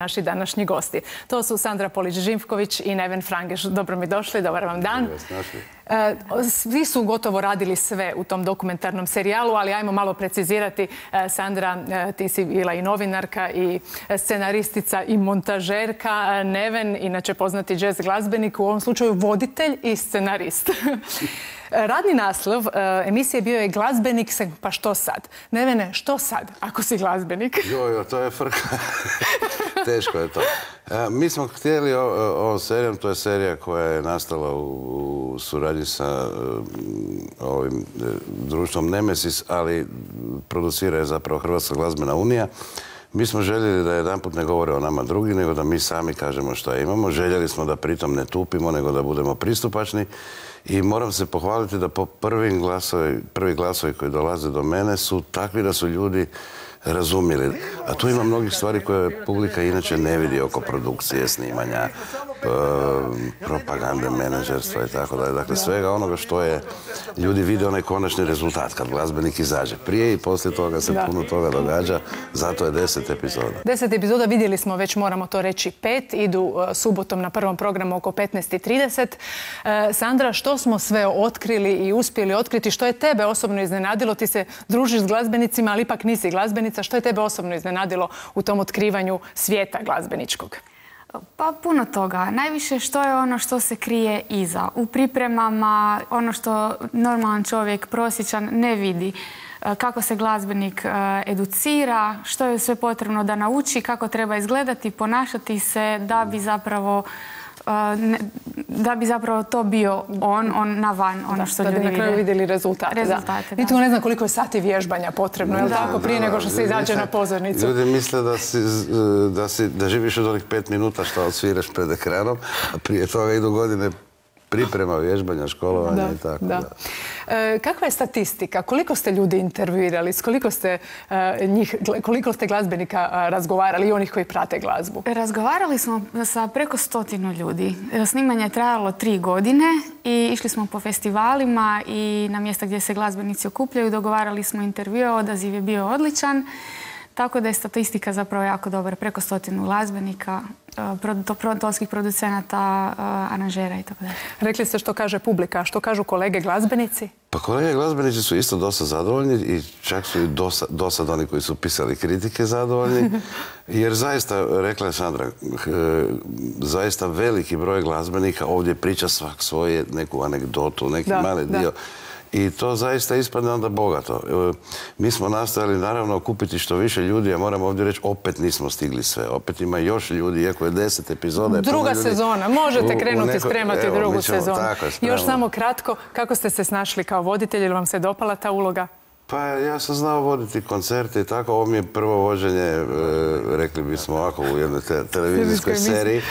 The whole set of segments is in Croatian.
naši današnji gosti. To su Sandra Polić-Živković i Neven Frangeš. Dobro mi došli, dobar vam dan. E, svi su gotovo radili sve u tom dokumentarnom serijalu, ali ajmo malo precizirati. E, Sandra, e, ti si bila i novinarka i scenaristica i montažerka. Neven, inače poznati jazz glazbenik, u ovom slučaju voditelj i scenarist. Radni naslov emisije bio je glazbenik, pa što sad? Nevene, što sad ako si glazbenik? Joj, to je frka. Teško je to. E, mi smo htjeli ovom serijom, to je serija koja je nastala u suradnji sa e, ovim e, društvom Nemesis, ali producira je zapravo Hrvatska glazbena unija. Mi smo željeli da jedan put ne govore o nama drugi, nego da mi sami kažemo što imamo. Željeli smo da pritom ne tupimo, nego da budemo pristupačni. I moram se pohvaliti da po prvim glasovi, prvi glasovi koji dolaze do mene su takvi da su ljudi razumjeli. A tu ima mnogih stvari koje publika inače ne vidi oko produkcije, snimanja, propagande, menadžerstva i tako dalje. Dakle, svega onoga što je ljudi vide onaj konačni rezultat kad glazbenik izađe. Prije i poslije toga se puno toga događa, zato je deset epizoda. Deset epizoda vidjeli smo već, moramo to reći, pet, idu e, subotom na prvom programu oko 15.30. E, Sandra, što smo sve otkrili i uspjeli otkriti? Što je tebe osobno iznenadilo? Ti se družiš s glazbenicima, ali ipak nisi glazbenica. Što je tebe osobno iznenadilo u tom otkrivanju svijeta glazbeničkog? Pa puno toga. Najviše što je ono što se krije iza. U pripremama ono što normalan čovjek prosječan ne vidi. E, kako se glazbenik e, educira, što je sve potrebno da nauči, kako treba izgledati, ponašati se da bi zapravo da bi zapravo to bio on, on na van, ono što ljudi vide. Da bi na kraju vidjeli rezultate. rezultate da. Nitko ne zna koliko je sati vježbanja potrebno, je tako, prije nego što se izađe na pozornicu. Ljudi misle da, si, da, si, da živiš od onih pet minuta što odsviraš pred ekranom, a prije toga idu godine priprema, vježbanja, školovanja i tako da. E, kakva je statistika? Koliko ste ljudi intervjuirali? S koliko ste, e, njih, koliko ste glazbenika razgovarali i onih koji prate glazbu? Razgovarali smo sa preko stotinu ljudi. E, snimanje je trajalo tri godine i išli smo po festivalima i na mjesta gdje se glazbenici okupljaju. Dogovarali smo intervjue, odaziv je bio odličan. Tako da je statistika zapravo jako dobra. Preko stotinu glazbenika, e, tonskih producenata, e, aranžera i tako dalje. Rekli ste što kaže publika, što kažu kolege glazbenici? Pa kolege glazbenici su isto dosta zadovoljni i čak su i dosta oni koji su pisali kritike zadovoljni. Jer zaista, rekla je Sandra, e, zaista veliki broj glazbenika ovdje priča svak svoje neku anegdotu, neki mali dio i to zaista ispadne onda bogato. Mi smo nastavili naravno okupiti što više ljudi, a moram ovdje reći, opet nismo stigli sve. Opet ima još ljudi, iako je deset epizoda. Druga sezona, možete krenuti spremati drugu sezonu. još samo kratko, kako ste se snašli kao voditelj, ili vam se dopala ta uloga? Pa ja sam znao voditi koncerte i tako. Ovo mi je prvo vođenje, e, rekli bismo ovako, u jednoj televizijskoj seriji.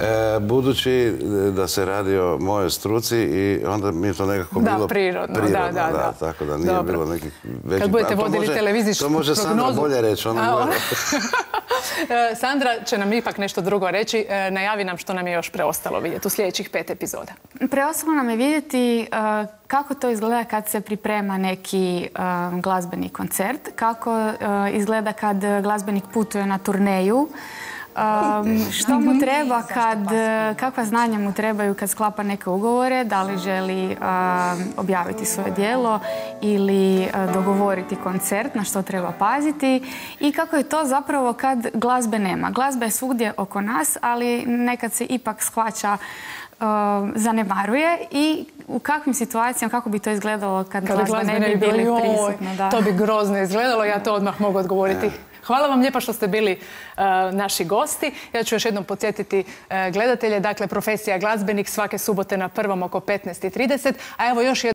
E, budući da se radi o mojoj struci i onda mi je to nekako da, bilo prirodno. prirodno da, da, da, Tako da nije bilo nekih većih... Kad budete vodili televizijsku To može Sandra bolje reći. Ona e, Sandra će nam ipak nešto drugo reći. E, najavi nam što nam je još preostalo vidjeti u sljedećih pet epizoda. Preostalo nam je vidjeti kako to izgleda kad se priprema neki glazbeni koncert, kako izgleda kad glazbenik putuje na turneju, što mu treba kad, kakva znanja mu trebaju kad sklapa neke ugovore, da li želi objaviti svoje dijelo ili dogovoriti koncert, na što treba paziti? I kako je to zapravo kad glazbe nema. Glazba je svugdje oko nas, ali nekad se ipak shvaća zanemaruje. I u kakvim situacijama, kako bi to izgledalo kad, kad glazba ne bi bili prisutna. To bi grozno izgledalo, ja to odmah mogu odgovoriti. Hvala vam lijepa što ste bili e, naši gosti. Ja ću još jednom podsjetiti e, gledatelje. Dakle, profesija glazbenik svake subote na prvom oko 15.30. A evo još jedno